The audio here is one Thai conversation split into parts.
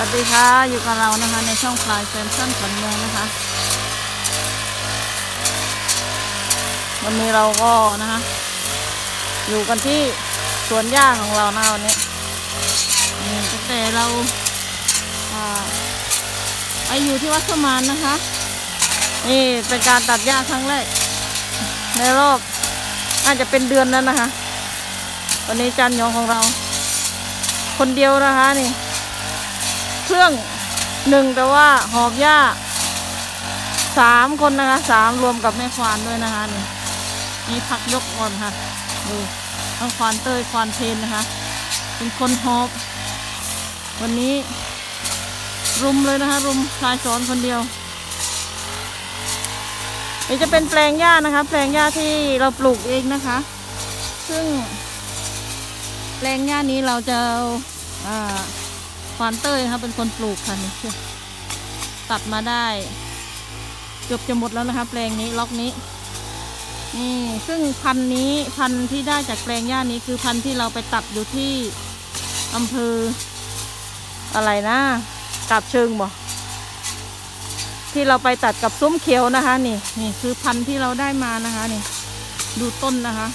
สวัสดีค่ะ อยู่กับเรานะคะ ในช่องพลายแฟชั่นขวัญเมืองนะคะ วันนี้เราก็นะคะ อยู่กันที่สวนหญ้าของเรานะวันนี้ตั้งแต่เราอ่าไปอยู่ที่วัดสมานนะคะ นี่เป็นการตัดหญ้าครั้งแรก ในรอบน่าจะเป็นเดือนแล้วนะคะ วันนี้จันยองของเรา คนเดียวนะคะนี่ เครื่องหนึ่งแต่ว่าหอบหญ้าสามคนนะคะสามรวมกับแม่ควานด้วยนะคะนี่นี่พักยกก่อนค่ะดูทั้งควานเตยควานเพนนะคะ เป็นคนหอบ วันนี้ รุมเลยนะคะ รุมชายสอนคนเดียวนี่จะเป็นแปลงหญ้านะคะ แปลงหญ้าที่เราปลูกเองนะคะ ซึ่ง แปลงหญ้านี้เราจะอ่า ควานเต้ยนะครับเป็นคนปลูกค่ะนี่ตัดมาได้เกือบจะหมดแล้วนะคะแปลงนี้ล็อกนี้นี่ซึ่งพันธุ์นี้พันธุ์ที่ได้จากแปลงหญ้านี้คือพันธุ์ที่เราไปตัดอยู่ที่อำเภอ อะไรนะกับเชิงบ่ที่เราไปตัดกับซุ้มเขียวนะคะ นี่นี่คือพันธุ์ที่เราได้มานะคะ นี่ ดูต้นนะคะ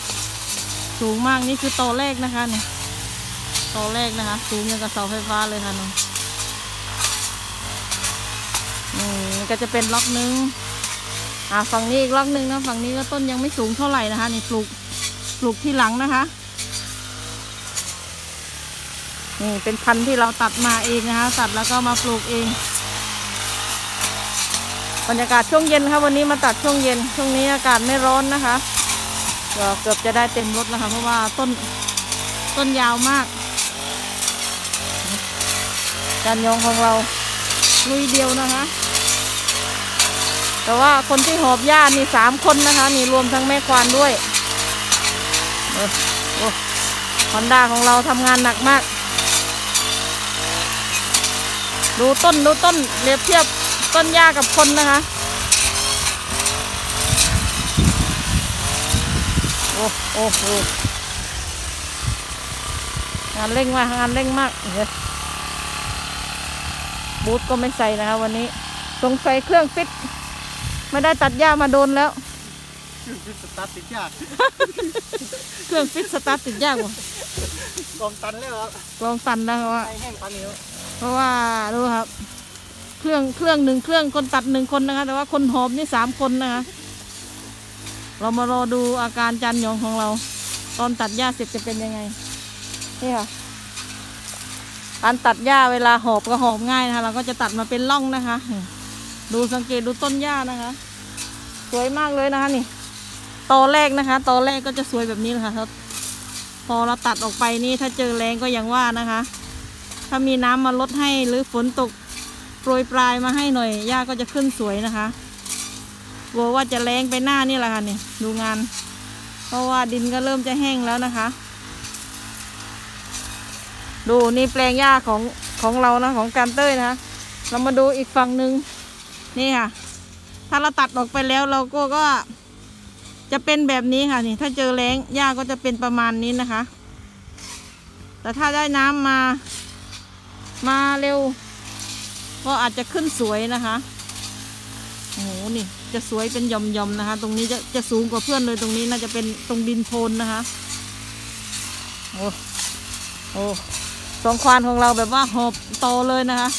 สูงมากนี่คือตอแรกนะคะนี่ ตอแรกนะคะ สูงยังกับเสาไฟฟ้าเลยค่ะน้องนี่ก็จะเป็นล็อกนึง อ่าฝั่งนี้อีกล็อกนึงนะฝั่งนี้ก็ต้นยังไม่สูงเท่าไหร่นะคะนี่ปลูกปลูกที่หลังนะคะนี่เป็นพันธุ์ที่เราตัดมาเองนะคะ ตัดแล้วก็มาปลูกเอง บรรยากาศช่วงเย็นค่ะวันนี้มาตัดช่วงเย็น ช่วงนี้อากาศไม่ร้อนนะคะก็เกือบจะได้เต็มรถแล้วค่ะเพราะว่าต้นต้นยาวมาก การยองของเราลุยเดียวนะคะ แต่ว่าคนที่หอบหญ้านี่สามคนนะคะนี่รวมทั้งแม่ควานด้วยออฮอนด้าของเราทำงานหนักมาก ดูต้นดูต้นเรียบเทียบต้นหญ้ากับคนนะคะโอ้โอ้โอ้งานเร่งมากงานเร่งมากเดี๋ยว บูทก็ไม่ใส่นะคะวันนี้ สงสัยเครื่องฟิต ไม่ได้ตัดหญ้ามาโดนแล้วสตาร์ทติดยาก เครื่องฟิตสตาร์ทติดยากว่ะกองตันแล้วครับลองตันนะว่า ไอแห้งปันนิ้วเพราะว่าดูครับ เครื่องเครื่องหนึ่งเครื่องคนตัดหนึ่งคนนะคะ แต่ว่าคนหอบนี่สามคนนะคะ เรามารอดูอาการจันหยองของเรา ตอนตัดหญ้าเสร็จจะเป็นยังไงนี่ค่ะ การตัดหญ้าเวลาหอบก็หอบง่ายนะคะ เราก็จะตัดมาเป็นร่องนะคะ ดูสังเกตดูต้นหญ้านะคะ สวยมากเลยนะคะนี่ตอแรกนะคะตอแรกก็จะสวยแบบนี้เลยค่ะพอเราตัดออกไปนี่ถ้าเจอแรงก็อย่างว่านะคะ ถ้ามีน้ำมาลดให้หรือฝนตกโปรยปลายมาให้หน่อยหญ้าก็จะขึ้นสวยนะคะกลัวว่าจะแรงไปหน้านี่แหละค่ะนี่ดูงาน เพราะว่าดินก็เริ่มจะแห้งแล้วนะคะ ดูนี่แปลงหญ้าของของเรานะของการเต้ยนะเรามาดูอีกฝั่งหนึ่งนี่ค่ะ ถ้าเราตัดออกไปแล้วเราก็ก็ จะเป็นแบบนี้ค่ะนี่ถ้าเจอแรงหญ้าก็จะเป็นประมาณนี้นะคะ แต่ถ้าได้น้ำมา มาเร็ว ก็อาจจะขึ้นสวยนะคะโอ้โหนี่จะสวยเป็นหย่อมๆนะคะ ตรงนี้จะจะสูงกว่าเพื่อนเลยตรงนี้น่าจะเป็นตรงดินโพนนะคะ โอ้โอ้ สองควานของเราแบบว่าหอบโตเลยนะคะ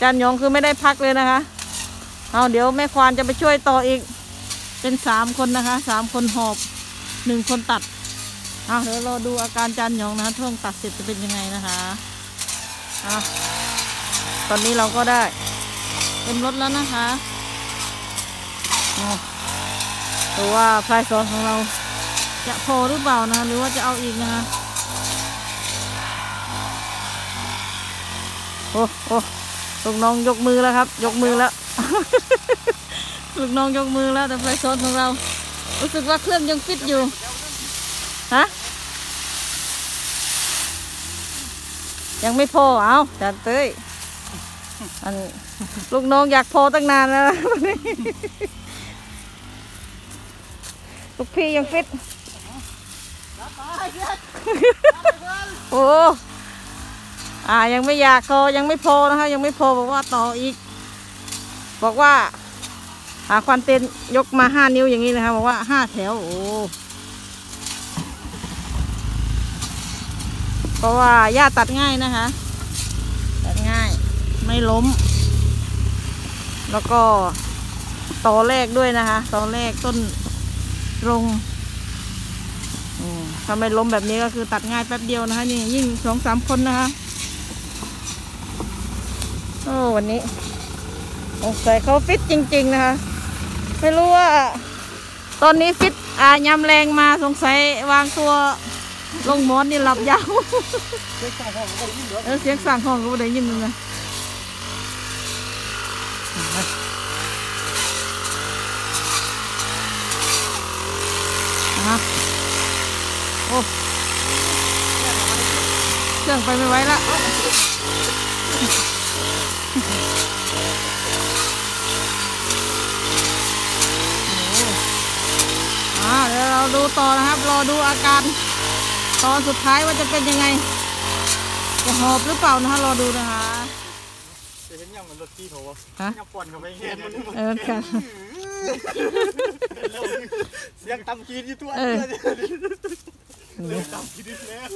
จานยองคือไม่ได้พักเลยนะคะ เอาเดี๋ยวแม่ควานจะไปช่วยต่ออีก เป็นสามคนนะคะสามคนหอบหนึ่งคนตัดเอาเดี๋ยวเราดูอาการจานยองนะคะช่วงตัดเสร็จจะเป็นยังไงนะคะเอาตอนนี้เราก็ได้เต็มรถแล้วนะคะเอาดูว่าพลายสอนของเราจะพอหรือเปล่านะะหรือว่าจะเอาอีกนะคะ โอ้โอ้ลูกน้องยกมือแล้วครับ ยกมือแล้ว ลูกน้องยกมือแล้วแต่ไฟโซนของเรา รู้สึกว่าเครื่องยังฟิตอยู่ ฮะ ยังไม่พอเอาจัดเต้ยอันลูกน้องอยากพอตั้งนานแล้วนะลูกพี่ยังฟิตโอ้ อ่ายังไม่อยากพอยังไม่พอนะคะยังไม่พอบอกว่าต่ออีก บอกว่าหาควันเต็นยกมาห้านิ้วอย่างนี้นะคะบอกว่าห้าแถวโอ้เพราะว่าหญ้าตัดง่ายนะคะ ตัดง่ายไม่ล้ม แล้วก็ต่อแรกด้วยนะคะต่อแรกต้นรงอืมถ้าไม่ล้มแบบนี้ก็คือตัดง่ายแป๊บเดียวนะคะนี่ยิ่งสองสามคนนะคะ โอ้วันนี้สงสัยเขาฟิตจริง ๆ นะคะ ไม่รู้ว่า ตอนนี้ฟิตอ่ายำแรงมาสงสัยวางตัวลงหมอนนี่หลับยาวเด็กสาวของก็ยิ่งเหลือเออเสียงสั่งห้องก็ได้ยินเลยนะอะโอ้เครื่องไปไม่ไหวละอ่าเดี๋ยวเราดู ต่อนะครับ รอดูอาการตอนสุดท้ายว่าจะเป็นยังไง จะหอบหรือเปล่านะคะ รอดูนะคะจะเห็นยังเหมือนรถที่เขาฮะยังป่อนเขาไม่เห็นมันเออค่ะเสียงตำกีนอยู่ตัวเออเร็วตำกีนแล้ว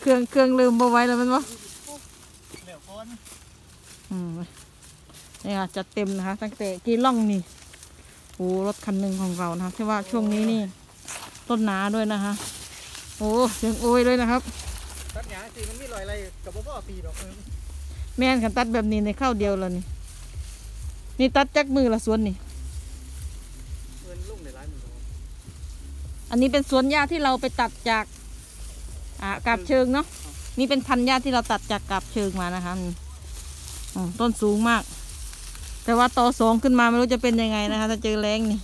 เครื่องเครื่องลืมเอาไว้แล้วมันวะเร็วคนอืมนี่ค่ะจัดเต็มนะคะ ตั้งแต่กีล่องนี่โอ้รถคันหนึ่งของเรานะคะที่ว่าช่วงนี้นี่ ต้นหนาด้วยนะคะ โอ้เสียงโอยเลยนะครับ ตัดหยางสิมันมีรอยอะไรกับพ่อปีดอกแม่นกันตัดแบบนี้ในข้าวเดียวแล้วนี่ นี่ตัดจักมือละสวนนี่ เงินลุ่มในร้านมืออันนี้เป็นสวนหญ้าที่เราไปตัดจากอ่ากาบเชิงเนาะนี่เป็นพันธุ์หญ้าที่เราตัดจากกาบเชิงมานะคะอืมอืมต้นสูงมาก แต่ว่าต่อสองขึ้นมาไม่รู้จะเป็นยังไงนะคะ ถ้าเจอแรงนี่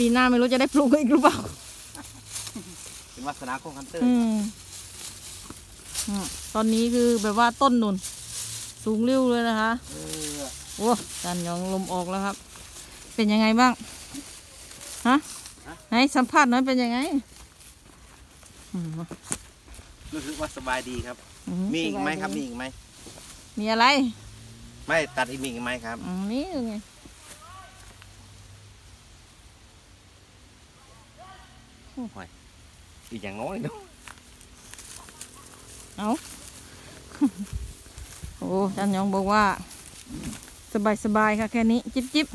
ปีหน้าไม่รู้จะได้ปลูกอีกหรือเปล่า เป็นวาสนาของคันเตอร์อืมอืมตอนนี้คือแบบว่าต้นนุนสูงริ้วเลยนะคะ เออโอ้จันยองลมออกแล้วครับ เป็นยังไงบ้าง ฮะ ไหนสัมภาษณ์หน่อยเป็นยังไงอืมรู้สึกว่าสบายดีครับ อืมีอีกไหมครับสมีบายดีอีกไหม มีอะไร ไม่ตัดอีกมีอีกไหมครับ อืมนี่ไง อีกอย่างน้อยเนอะเอาโอ้จันยองบอกว่า สบายสบายๆค่ะแค่นี้ จิบจิบ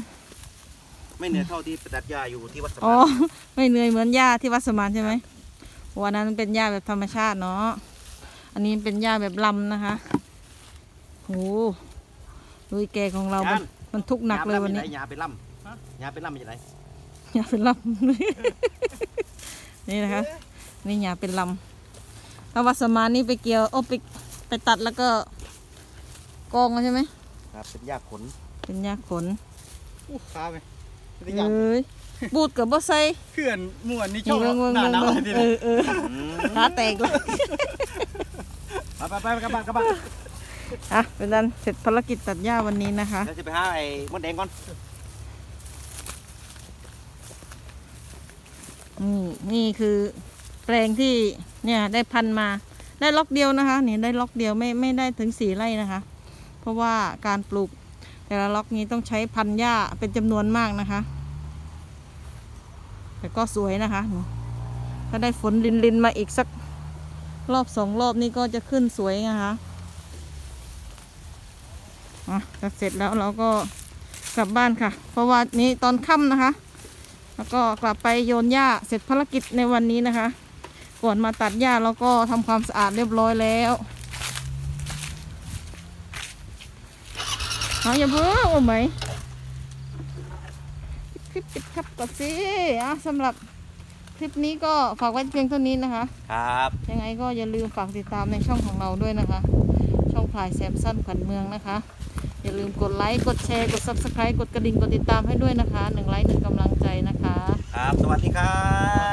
ไม่เหนือเท่าที่ไปตัดหญ้าอยู่ที่วัดสอ๋มาอนไม่เหนื่อยเหมือนหญ้าที่วัดสมานใช่ไหมวันนั้นเป็นหญ้าแบบธรรมชาติเนาะ อันนี้เป็นหญ้าแบบลำนะคะโอ้ลุยแกของเรา มันมันทุกข์หนักเลยวันนี้ยาไปล่ำยาไปล่ำมันจะไหนหญ้าเป็นลำ นี่นะคะ นี่หญ้าเป็นลำถ้าวัดสมานนี่ไปเกี่ยวโอ้ไปไปตัดแล้วก็กองเอาใช่ไหมครับ เป็นหญ้าขน เป็นหญ้าขนอู้ขาไหมเอ้ยบูดกับบ่ใส่เพื่อนม่วนนี่ชอนี่บเบิ่งเบิ่งหน้าเบิ่งหนาวเบิ่งทีเอนี้อเอออืมขาแตกเลยไปไปไปกลับบ้านกลับบ้านอะเป็นนั้นเสร็จภารกิจตัดหญ้าวันนี้นะคะแล้วจะไปหาไอ้มดแดงก่อน นี่นี่คือแปลงที่เนี่ยได้พันมาได้ล็อกเดียวนะคะนี่ได้ล็อกเดียวไม่ไม่ได้ถึงสี่ไร่นะคะ เพราะว่าการปลูกแต่ละล็อกนี้ต้องใช้พันหญ้าเป็นจำนวนมากนะคะ แต่ก็สวยนะคะถ้าได้ฝนลินลินมาอีกสักรอบสองรอบนี่ก็จะขึ้นสวยนะคะอะเสร็จแล้วเราก็กลับบ้านค่ะ เพราะว่านี้ตอนค่ำนะคะ แล้วก็กลับไปโยนหญ้าเสร็จภารกิจในวันนี้นะคะ ก่อนมาตัดหญ้าเราก็ทำความสะอาดเรียบร้อยแล้วเอาอย่าเพิ่งโอ้ไหมคลิปปิดครับก่อนสิอะสำหรับคลิปนี้ก็ฝากไว้เพียงเท่านี้นะคะ ครับ ยังไงก็อย่าลืมฝากติดตามในช่องของเราด้วยนะคะ ช่องพลายแซมสั้นขวัญเมืองนะคะ อย่าลืมกดไลค์ กดแชร์ กด subscribe กดกระดิ่ง กดติดตามให้ด้วยนะคะหนึ่งไลค์หนึ่งกำลังใจนะคะ ครับ สวัสดีครับ